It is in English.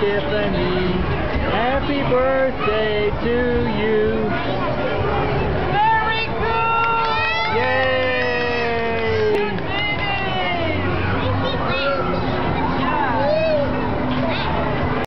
Tiffany. Happy birthday to